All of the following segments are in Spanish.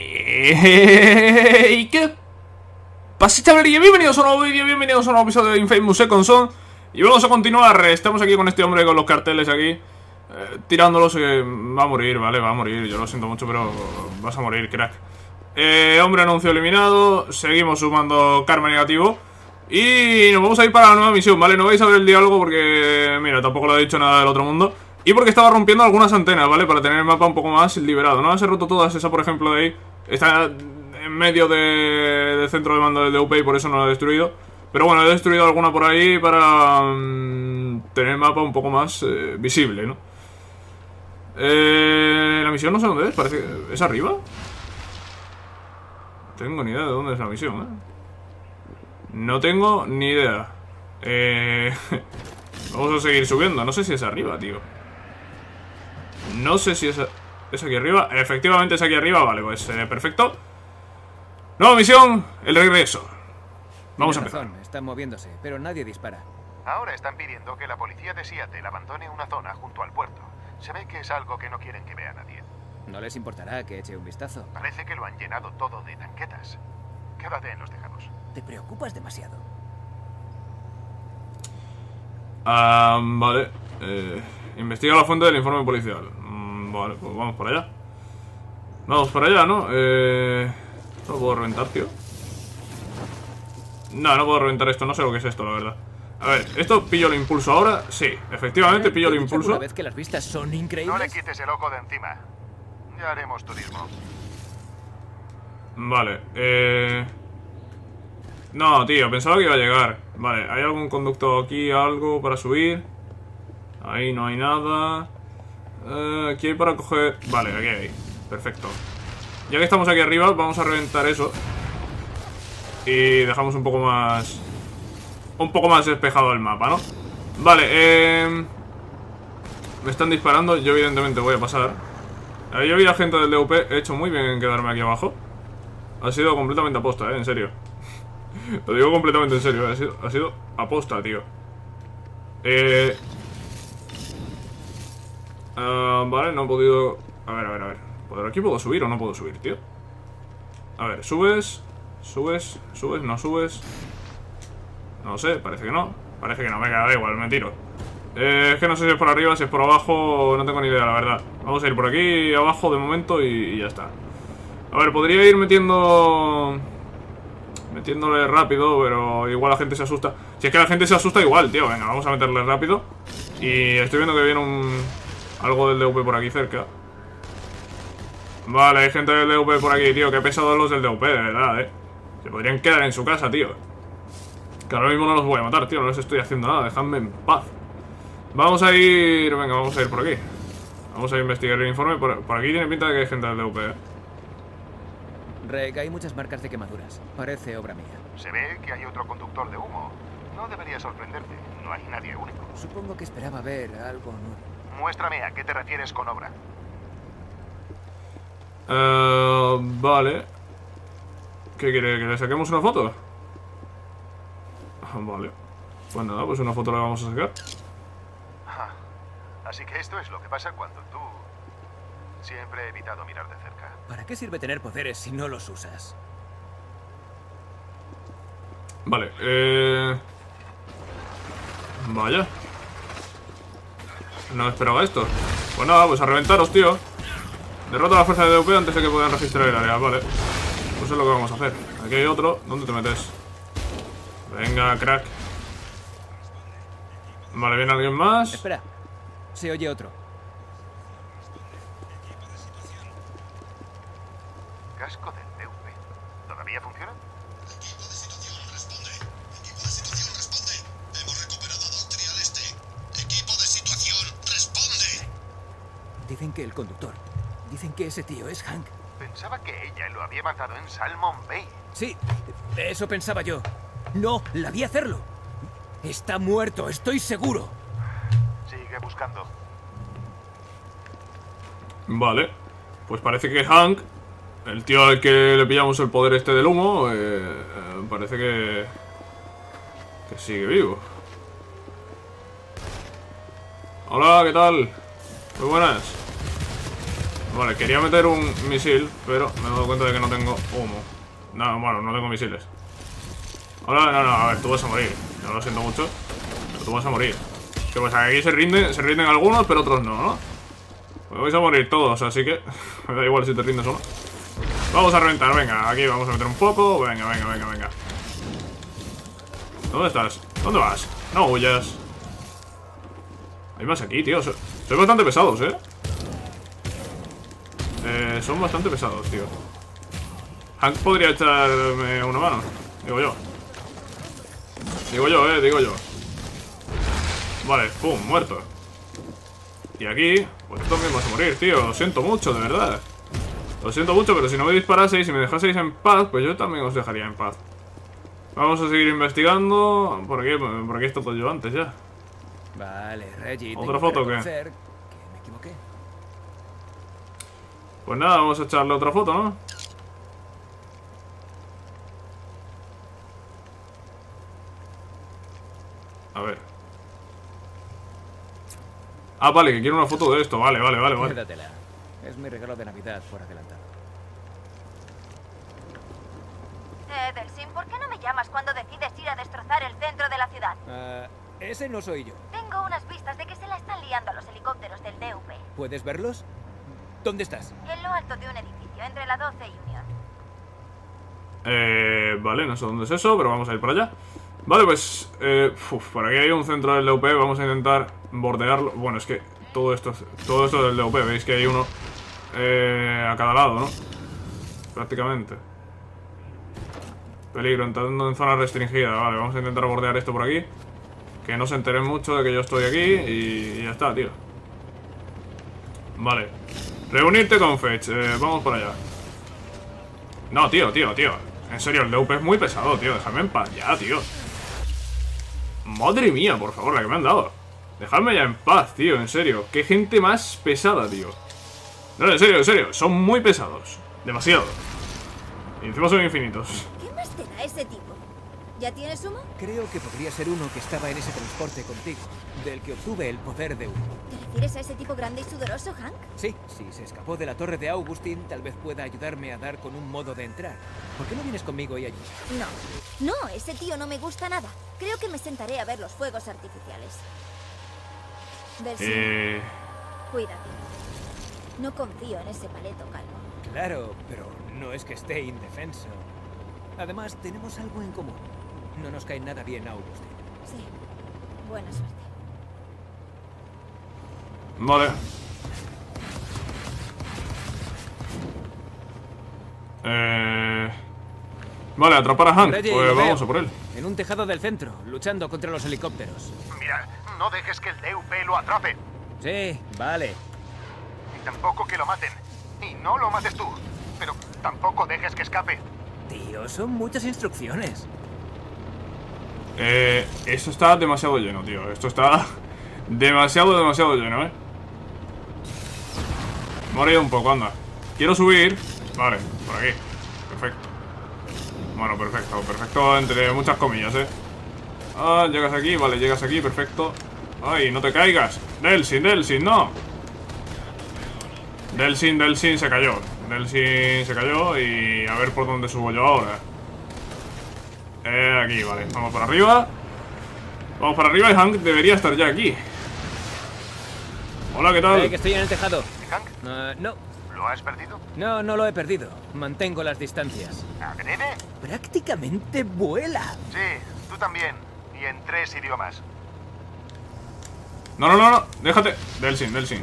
Eh, ¿Y qué pasa, chavalería? Bienvenidos a un nuevo vídeo, bienvenidos a un nuevo episodio de Infamous Second Son. Y vamos a continuar, estamos aquí con este hombre con los carteles aquí eh, Tirándolos, eh, va a morir, vale, va a morir, yo lo siento mucho, pero vas a morir, crack. Eh, Hombre anuncio eliminado, seguimos sumando karma negativo. Y nos vamos a ir para la nueva misión, ¿vale? No vais a ver el diálogo porque, mira, tampoco lo he dicho nada del otro mundo y porque estaba rompiendo algunas antenas, ¿vale? Para tener el mapa un poco más liberado. No las he roto todas, esa por ejemplo de ahí Está en medio de, del centro de mando del DUP y por eso no la he destruido Pero bueno, he destruido alguna por ahí para mm, tener el mapa un poco más eh, visible, ¿no? Eh, la misión no sé dónde es, parece es arriba No tengo ni idea de dónde es la misión, ¿eh? No tengo ni idea eh, Vamos a seguir subiendo, no sé si es arriba, tío no sé si es, es aquí arriba. Efectivamente es aquí arriba. Vale, pues eh, perfecto. Nueva misión, el regreso. Vamos a empezar. Razón, están moviéndose, pero nadie dispara. Ahora están pidiendo que la policía de Seattle abandone una zona junto al puerto. Se ve que es algo que no quieren que vea nadie. ¿No les importará que eche un vistazo? Parece que lo han llenado todo de tanquetas. Quédate en los tejados. Te preocupas demasiado. Ah, vale. Eh, investiga la fuente del informe policial. Vale, pues vamos para allá. Vamos para allá, ¿no? Eh, ¿No lo puedo reventar, tío? No, no puedo reventar esto. No sé lo que es esto, la verdad. A ver, ¿esto pillo el impulso ahora? Sí, efectivamente pillo el impulso. Una vez que las vistas son increíbles. No le quites el ojo de encima. Ya haremos turismo. Vale, eh... No, tío, pensaba que iba a llegar Vale, ¿hay algún conducto aquí, algo para subir? Ahí no hay nada eh, Aquí hay para coger... Vale, aquí hay. Perfecto. Ya que estamos aquí arriba, vamos a reventar eso. Y dejamos un poco más... Un poco más despejado el mapa, ¿no? Vale, eh... Me están disparando, yo evidentemente voy a pasar. Yo vi a gente del DUP, he hecho muy bien en quedarme aquí abajo. Ha sido completamente aposta, eh, en serio. Lo digo completamente en serio, ha sido, ha sido aposta, tío. Eh... Uh, vale, no he podido... A ver, a ver, a ver. ¿Por aquí puedo subir o no puedo subir, tío? A ver, subes, subes, subes, no subes. No sé, parece que no. Parece que no, me queda igual, me tiro. Eh, es que no sé si es por arriba, si es por abajo, no tengo ni idea, la verdad. Vamos a ir por aquí abajo de momento y, y ya está. A ver, podría ir metiendo metiéndole rápido, pero igual la gente se asusta. Si es que la gente se asusta igual, tío. Venga, vamos a meterle rápido. Y estoy viendo que viene un... Algo del DUP por aquí cerca. Vale, hay gente del DUP por aquí, tío. Qué pesados los del DUP, de verdad, eh. Se podrían quedar en su casa, tío. Que ahora mismo no los voy a matar, tío. No les estoy haciendo nada. Dejadme en paz. Vamos a ir... Venga, vamos a ir por aquí. Vamos a investigar el informe. Por, por aquí tiene pinta de que hay gente del DUP, eh. Reg, hay muchas marcas de quemaduras. Parece obra mía. Se ve que hay otro conductor de humo. No debería sorprenderte. No hay nadie único. Supongo que esperaba ver algo nuevo. Muéstrame a qué te refieres con obra. Uh, vale. ¿Qué quiere? ¿Que le saquemos una foto? Ah, vale. Pues nada, pues una foto la vamos a sacar. Ah, así que esto es lo que pasa cuando tú... Siempre he evitado mirar de cerca. ¿Para qué sirve tener poderes si no los usas? Vale, eh... Vaya. No me esperaba esto. Pues nada, pues a reventaros, tío. Derrota a la fuerza de DUP antes de que puedan registrar el área, vale. Pues es lo que vamos a hacer. Aquí hay otro. ¿Dónde te metes? Venga, crack. Vale, ¿viene alguien más? Espera. Se oye otro. Casco del DUP. ¿Todavía funciona? Dicen que el conductor. Dicen que ese tío es Hank. Pensaba que ella lo había matado en Salmon Bay. Sí, eso pensaba yo. No, la vi hacerlo. Está muerto, estoy seguro. Sigue buscando. Vale. Pues parece que Hank, el tío al que le pillamos el poder este del humo, eh, eh, parece que... Que sigue vivo. Hola, ¿qué tal? Muy buenas. Vale, quería meter un misil, pero me he dado cuenta de que no tengo humo. No, bueno, no tengo misiles. Hola, no, no, a ver, tú vas a morir. Yo lo siento mucho, pero tú vas a morir. Que que aquí se rinden, se rinden algunos, pero otros no, ¿no? Pues vais a morir todos, así que me da igual si te rindes o no. Vamos a reventar, venga, aquí vamos a meter un poco. Venga, venga, venga, venga. ¿Dónde estás? ¿Dónde vas? No huyas. Hay más aquí, tío. So- Son bastante pesados, ¿eh? Eh, son bastante pesados, tío. Hank podría echarme una mano. Digo yo. Digo yo, eh, digo yo. Vale, pum, muerto. Y aquí, pues tú también vas a morir, tío. Lo siento mucho, de verdad. Lo siento mucho, pero si no me disparaseis y me dejaseis en paz, pues yo también os dejaría en paz. Vamos a seguir investigando. Por aquí, por aquí está todo yo antes ya. Vale, Reggie. ¿Otra foto que me equivoqué. Pues nada, vamos a echarle otra foto, ¿no? A ver. Ah, vale, que quiero una foto de esto. Vale, vale, vale, vale. Quédatela. Es mi regalo de Navidad por adelantado. Eh, Delsin, ¿por qué no me llamas cuando decides ir a destrozar el centro de la ciudad? Ah, ese no soy yo. Tengo unas vistas de que se la están liando a los helicópteros del DUP. ¿Puedes verlos? ¿Dónde estás? En lo alto de un edificio, entre la 12 y Union. Eh, vale, no sé dónde es eso, pero vamos a ir para allá. Vale, pues, eh, uf, por aquí hay un centro del DUP, vamos a intentar bordearlo. Bueno, es que todo esto, todo esto del DUP, veis que hay uno eh, a cada lado, ¿no? Prácticamente. Peligro, entrando en zona restringida. Vale, vamos a intentar bordear esto por aquí. Que no se enteren mucho de que yo estoy aquí y, y ya está, tío. Vale. Reunirte con Fetch, eh, vamos por allá. No, tío, tío, tío. En serio, el DUP es muy pesado, tío. Déjame en paz ya, tío. Madre mía, por favor, la que me han dado. Dejadme ya en paz, tío, en serio. Qué gente más pesada, tío. No, en serio, en serio. Son muy pesados. Demasiado. Y encima son infinitos. ¿Qué más te da ese tipo? ¿Ya tienes humo? Creo que podría ser uno que estaba en ese transporte contigo, del que obtuve el poder de uno. ¿Te refieres a ese tipo grande y sudoroso, Hank? Sí, si se escapó de la torre de Augustin, tal vez pueda ayudarme a dar con un modo de entrar. ¿Por qué no vienes conmigo y allí? No. No, ese tío no me gusta nada. Creo que me sentaré a ver los fuegos artificiales. Delsin, Eh... cuídate. No confío en ese paleto calvo. Claro, pero no es que esté indefenso. Además, tenemos algo en común. No nos cae nada bien Augustin. Sí. Buena suerte. Vale. Eh... Vale, atrapar a Hank. Reggie, Pues lo veo. vamos a por él. En un tejado del centro, luchando contra los helicópteros. Mira, no dejes que el DUP lo atrape. Sí, vale. Y tampoco que lo maten. Y no lo mates tú. Pero tampoco dejes que escape. Tío, son muchas instrucciones. Eh, esto está demasiado lleno, tío. Esto está demasiado, demasiado lleno, ¿eh? Reído un poco, anda. Quiero subir. Vale, por aquí. Perfecto. Bueno, perfecto, perfecto entre muchas comillas, ¿eh? Ah, llegas aquí, vale, llegas aquí, perfecto. Ay, no te caigas. Delsin, Delsin, no. Delsin, Delsin se cayó. Delsin se cayó y a ver por dónde subo yo ahora. Eh, aquí, vale. Vamos para arriba. Vamos para arriba y Hank debería estar ya aquí. Hola, ¿qué tal? Eh, que estoy en el tejado. Hank, Ah, no, ¿lo has perdido? no, no lo he perdido. Mantengo las distancias. ¿Agrede? Prácticamente vuela. Sí, tú también. Y en tres idiomas. No, no, no, no. Déjate. Delsin, Delsin.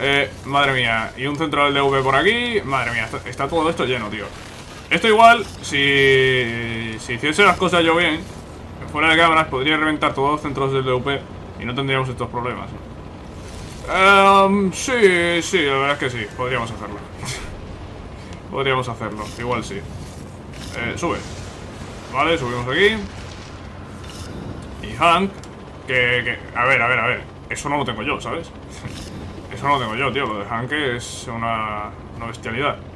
Eh, madre mía. Y un central de V por aquí. Madre mía, está, está todo esto lleno, tío. Esto igual, si, si hiciese las cosas yo bien, fuera de cámaras, podría reventar todos los centros del DUP y no tendríamos estos problemas. Em, sí, sí, la verdad es que sí, podríamos hacerlo. podríamos hacerlo, igual sí. Eh, sube. Vale, subimos aquí. Y Hank, que, que... A ver, a ver, a ver. Eso no lo tengo yo, ¿sabes? Eso no lo tengo yo, tío. Lo de Hank es una bestialidad.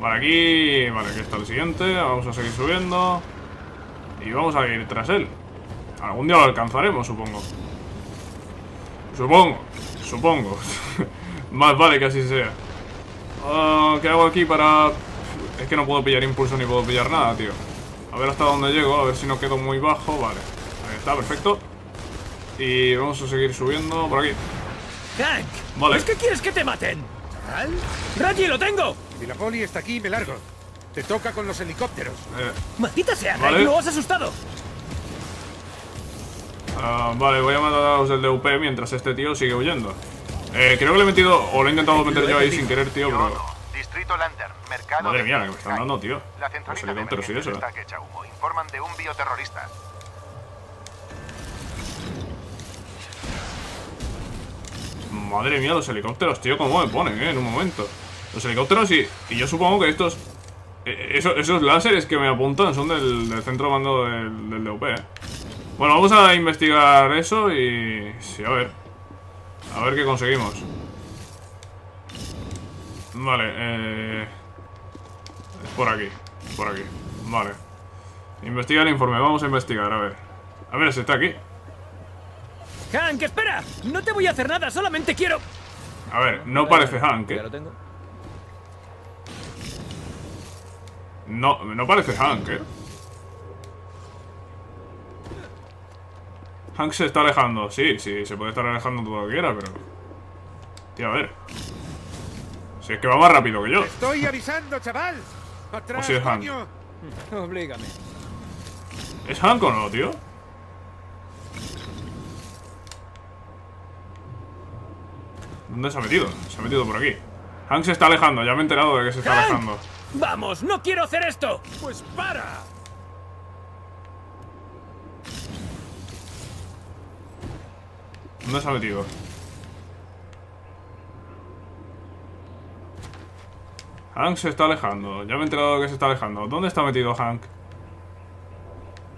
Vale, aquí... Vale, aquí está el siguiente. Vamos a seguir subiendo. Y vamos a ir tras él. Algún día lo alcanzaremos, supongo. Supongo. Supongo. Más vale que así sea. Ah, ¿Qué hago aquí para...? Es que no puedo pillar impulso ni puedo pillar nada, tío. A ver hasta dónde llego, a ver si no quedo muy bajo. Vale, ahí está, perfecto. Y vamos a seguir subiendo por aquí. Hank, Vale. ¿es que quieres que te maten? ¡Reggie, lo tengo! Si la poli está aquí, me largo. Te toca con los helicópteros. Eh, ¡Maldita sea, Vale. ¡Lo has asustado! ah, vale, voy a matar a los del DUP mientras este tío sigue huyendo. Eh, creo que le he metido, o lo he intentado meter yo ahí sin querer, tío, pero... no. Distrito Lantern, mercado Madre de mía, que me están dando, tío. La Los centralita de helicópteros y emergencias eso, está que echa humo. Informan de un bioterrorista. Madre mía, los helicópteros, tío, cómo me ponen, eh, en un momento. Los helicópteros y, y yo supongo que estos... eh, eso- esos láseres que me apuntan son del, del centro de mando del, del DUP, eh. Bueno, vamos a investigar eso y... Sí, a ver. A ver qué conseguimos. Vale, eh... Es por aquí, por aquí. Vale. Investiga el informe, vamos a investigar, a ver. A ver, si está aquí. ¡Hank, espera! No te voy a hacer nada, solamente quiero... A ver, no parece Hank, Ya ¿eh? lo tengo. No, no parece Hank, ¿eh? Hank se está alejando. Sí, sí, se puede estar alejando todo lo que quiera, pero... Tío, a ver. Si es que va más rápido que yo. ¡Te estoy avisando, chaval! ¡Atrás, O si es Hank. coño! Oblígame. ¿Es Hank o no, tío? ¿Dónde se ha metido? Se ha metido por aquí. Hank se está alejando, ya me he enterado de que se está ¡Hank! alejando. ¡Vamos! ¡No quiero hacer esto! ¡Pues para! ¿Dónde se ha metido? Hank se está alejando. Ya me he enterado de que se está alejando. ¿Dónde está metido Hank?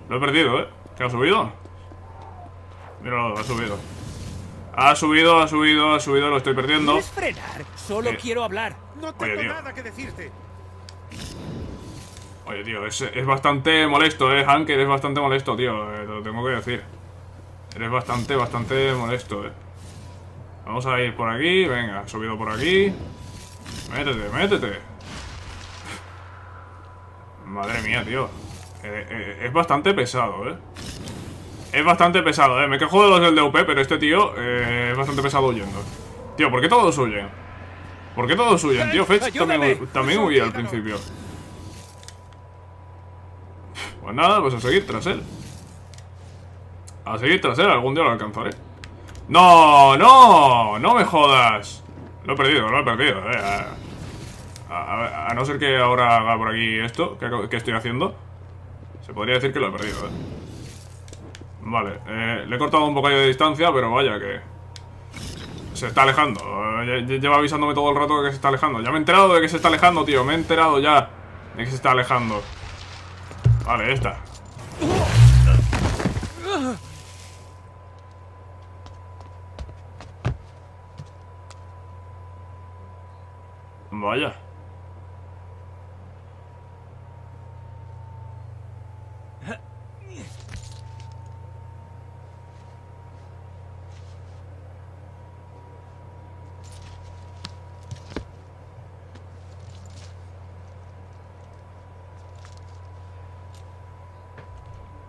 Lo he perdido, ¿eh? ¿Qué ha subido? Míralo, ha subido. Ha subido, ha subido, ha subido, lo estoy perdiendo. ¿Quieres frenar? Solo Eh. quiero hablar. No tengo nada que decirte. Oye, tío, es, es bastante molesto, ¿eh, Hank? Eres bastante molesto, tío. eh, te lo tengo que decir. Eres bastante, bastante molesto, ¿eh? Vamos a ir por aquí. Venga, subido por aquí. Métete, métete. Madre mía, tío. Eh, eh, es bastante pesado, ¿eh? Es bastante pesado, ¿eh? Me quejo de los del DUP, pero este tío es bastante pesado huyendo. Tío, ¿por qué todos huyen? ¿Por qué todos huyen, tío? Fetch también, también huía al principio. Pues nada, pues a seguir tras él. A seguir tras él, algún día lo alcanzaré. ¡No! ¡No! ¡No me jodas! Lo he perdido, lo he perdido, eh. A, a- a no ser que ahora haga por aquí esto que, que estoy haciendo. Se podría decir que lo he perdido, eh. Vale, eh, le he cortado un poco de distancia, pero vaya que... Se está alejando. eh, lle- Lleva avisándome todo el rato de que se está alejando. Ya me he enterado de que se está alejando, tío. Me he enterado ya de que se está alejando. Vale, esta. Vaya.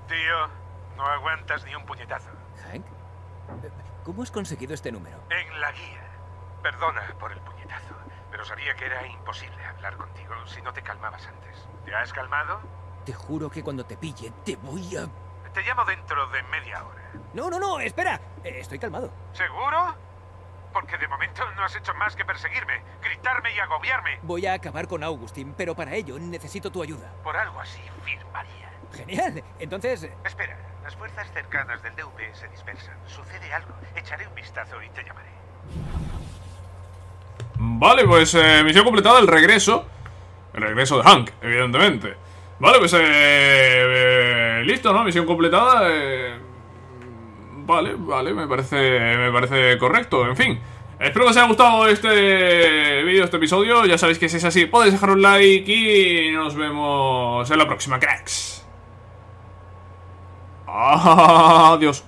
Tío, no aguantas ni un puñetazo. ¿Hank? ¿Cómo has conseguido este número? En la guía. Perdona por el puñetazo, pero sabía que era imposible hablar contigo si no te calmabas antes. ¿Te has calmado? Te juro que cuando te pille te voy a... Te llamo dentro de media hora. No, no, no, espera. Eh, Estoy calmado. ¿Seguro? Porque de momento no has hecho más que perseguirme, gritarme y agobiarme. Voy a acabar con Augustin, pero para ello necesito tu ayuda. Por algo así firmaría. Genial. Entonces, Espera, las fuerzas cercanas del DV se dispersan. Sucede algo. Echaré un vistazo y te llamaré. Vale, pues eh, misión completada, el regreso. El regreso de Hank, evidentemente. Vale, pues eh, eh, listo, ¿no? Misión completada. eh, vale, vale, me parece, me parece correcto. En fin, espero que os haya gustado este vídeo, este episodio. Ya sabéis que si es así, podéis dejar un like y nos vemos en la próxima, cracks. Adiós.